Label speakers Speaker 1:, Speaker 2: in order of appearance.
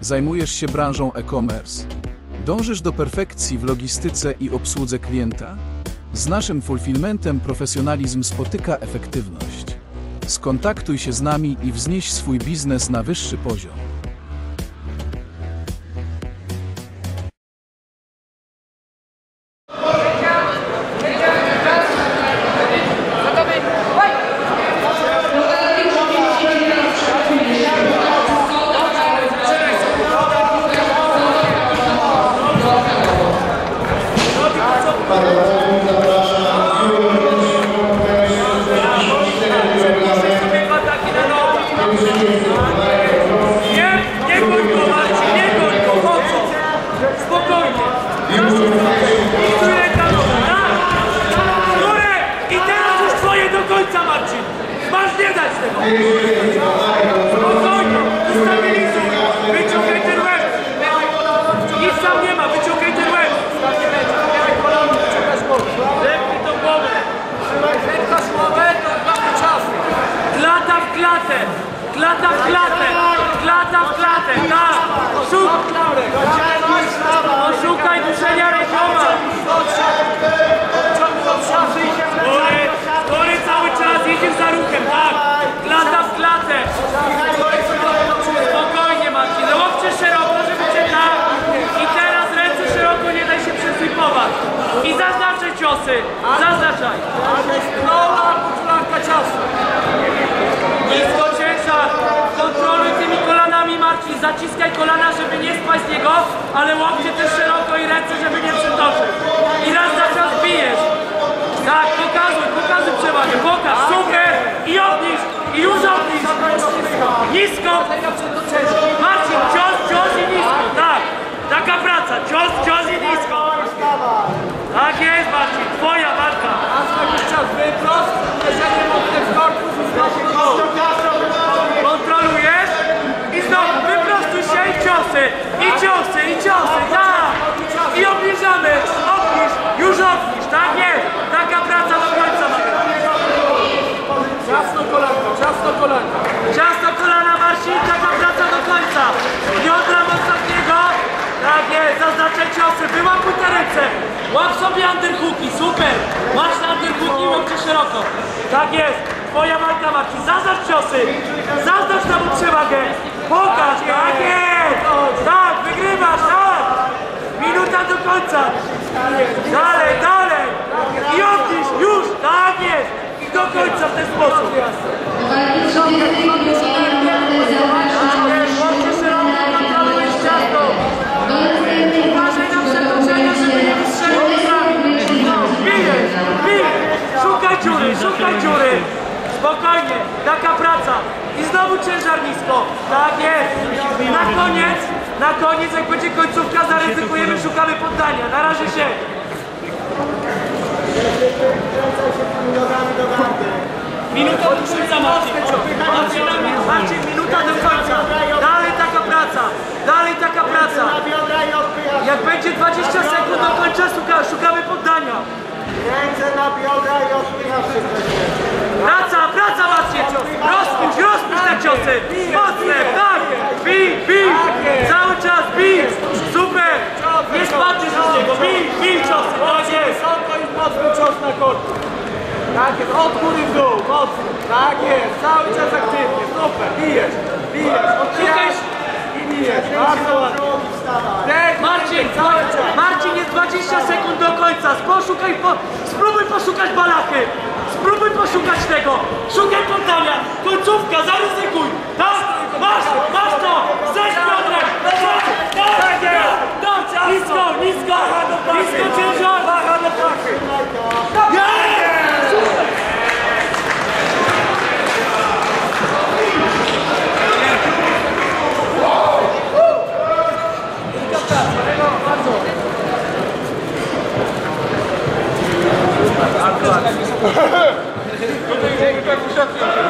Speaker 1: Zajmujesz się branżą e-commerce. Dążysz do perfekcji w logistyce i obsłudze klienta? Z naszym fulfillmentem profesjonalizm spotyka efektywność. Skontaktuj się z nami i wznieś swój biznes na wyższy poziom.
Speaker 2: Masz nie dać tego. Spokojnie, ustabilizuj. Wyciągaj ten łeb. Nic tam nie ma, wyciągaj ten łeb. Lepki do głowy. Klata w klatę! Klata w klatę! Klata w klatę! Tak! Szuk... Poszukaj duszenia rękoma! Który, który cały czas jedziesz za ruchem, tak! Klata w klatę! Spokojnie Marcin, łokcie szeroko, żeby cię tak! I teraz ręce szeroko, nie daj się przeslipować! I zaznaczaj ciosy! Zaznaczaj! Nisko ciężar! Kontroluj tymi Marcin, zaciskaj kolana, żeby nie spaść z niego, ale łokcie też szeroko i ręce, żeby nie przytoczyć. I raz za czas bijesz. Tak, pokazuj, pokazuj przewagę, pokaż, super i obniż, i już obniż. Nisko. Marcin, cios, cios i nisko, tak. Taka praca, cios, cios i nisko. Tak jest Marcin, twoja walka. Kontrolujesz i znowu wyprostuj się i ciosy, i ciosy, i ciosy, tak! I obniżamy, obniż, już obniż, tak jest! Taka praca do końca ma być.
Speaker 3: Ciasno kolanko, ciasno kolanko.
Speaker 2: Ciasto kolana Marcin, taka praca do końca. Biodra ostatniego, tak jest, zaznaczaj ciosy, wyłapuj te ręce. Łap sobie underhooki, super. Masz na underhooki i łapcie szeroko. Tak jest, twoja walka Marcin, zaznacz ciosy. Zaznacz tam przewagę. Pokaż, tak jest. Tak, wygrywasz, tak. Minuta do końca. Dalej, dalej. I odnisz, już, tak jest. I do końca w ten sposób. Łapcie szeroko, kontrolujesz ciasto. Uważaj na przetoczenia, żeby nie wystrzelił sami. Bijesz, bijesz. Szukaj dziury, szukaj dziury. Spokojnie, taka praca. I znowu ciężar nisko. Tak jest. Na koniec, na koniec, jak będzie końcówka, zaryzykujemy, szukamy poddania. Na razie się. Minuta do końca, Marcin. Marcin, minuta do końca. Dalej taka praca. Dalej taka praca. Jak będzie 20 sekund do końca, szuka, szukamy poddania.
Speaker 3: Ręce na biodra i odpychasz się.
Speaker 2: Praca, praca Marcin. Rozpuść, rozpuść te ciosy. Mocne, tak. Bij, bij. Cały czas bij. Super. Nie spadniesz z niego. Bij, bij ciosy. Tak jest.
Speaker 3: Wysoko i mocny cios na korpus. Tak jest, od góry w dół, mocno. Tak jest, cały czas aktywnie, super. Bijesz, bijesz, odpychasz i bijesz. Bardzo ładnie.
Speaker 2: Marcin,
Speaker 3: cały czas.
Speaker 2: Marcin jest 20 sekund do końca. Poszukaj, po, spróbuj poszukać balachy. Spróbuj poszukać tego. Szukaj poddania. Końcówka, zaryzykuj. Tak, masz, masz to. Zejdź Piotrem. Tak, tak, tak, tak. Nisko, nisko, nisko ciężar.
Speaker 3: Waha do pachy.
Speaker 2: Jest! Super.
Speaker 3: Tak usiadłem.